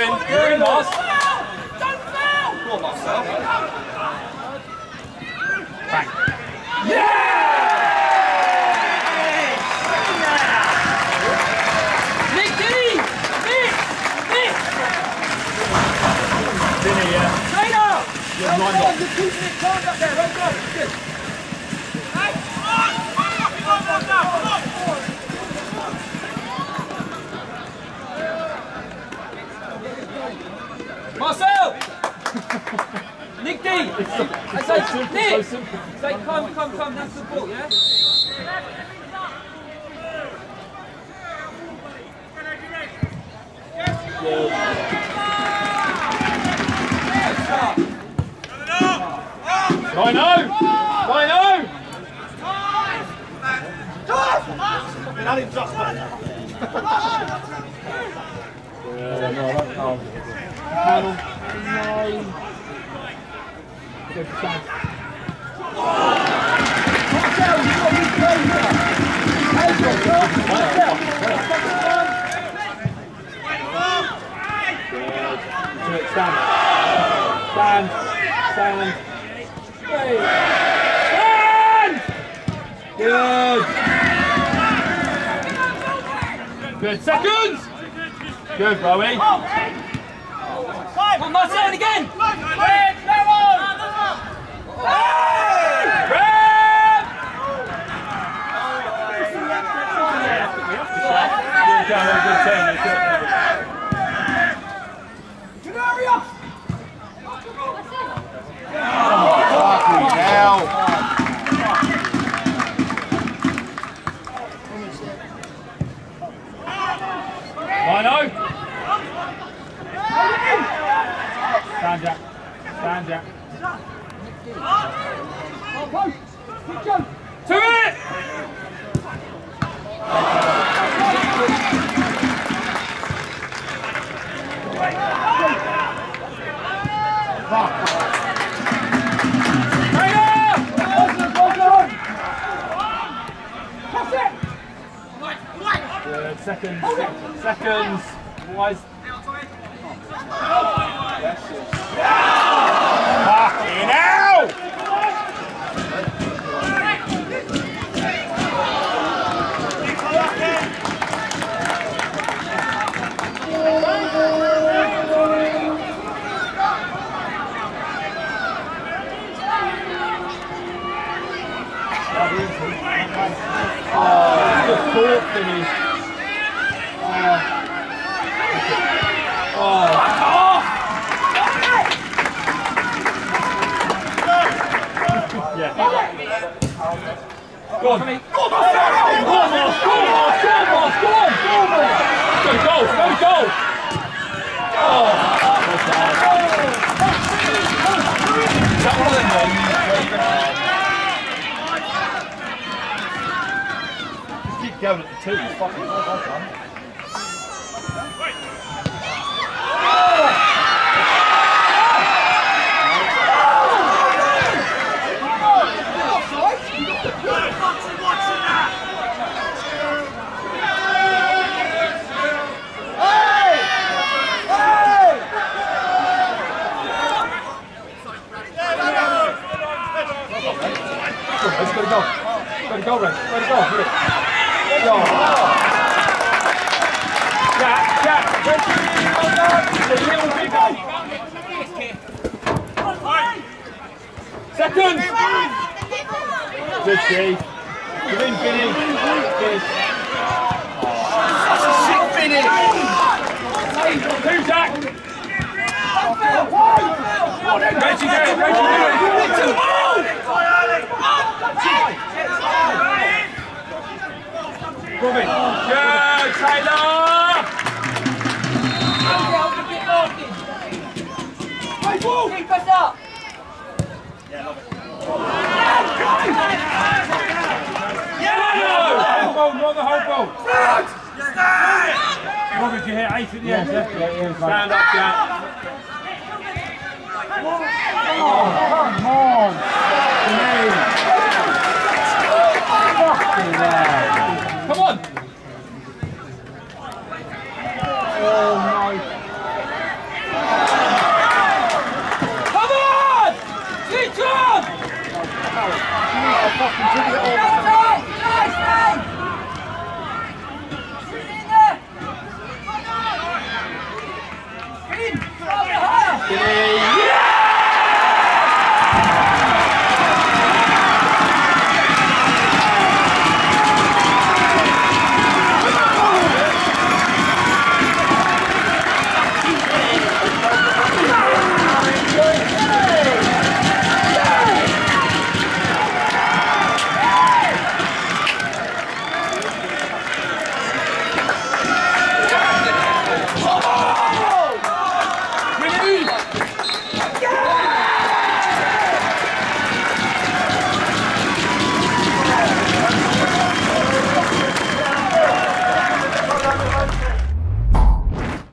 You're in. You're in, boss. Come on, Marcel. Bang. Yeah. Trainer! Yeah, Well up. you're keeping it calm up there, done. Good. Marcel! Nick d D! I say, simple, Nick! so simple. Say, come, come, come, that's the ball, yeah? Rhino! Rhino! Yeah, no, that's calm. Panel. Nine. Go for Sam. To it, stand. Stand. Stand. Hey. Good. Good. Good. Come on, Marcel, again! Red! Good going, good turn, good turn. Rhino! Stand Jack. Stand Jack. To it! Good, seconds, seconds, wise. Fucking hell! Oh, the fourth finish. Yeah. Go on. Go on. Go on. Go on. Go on. Go on. Go on, Moss. Go, goal. Go, two. Fucking well done. Let's go, go. Go go, Red. Go to go. Hit it. Go. Jack, Jack. Ready? Well done. The heel big go. Second. Good Steve. Come in, Vinny. Finish. That's a sick finish. Two, Jack. Reggie, it. Reggie, do it. Robin. Good, Taylor. Keep us up! Yeah! Whole ball, not the whole ball. Robin, did you hit eight at the end? Yeah, Stand up, Jack. Oh, Today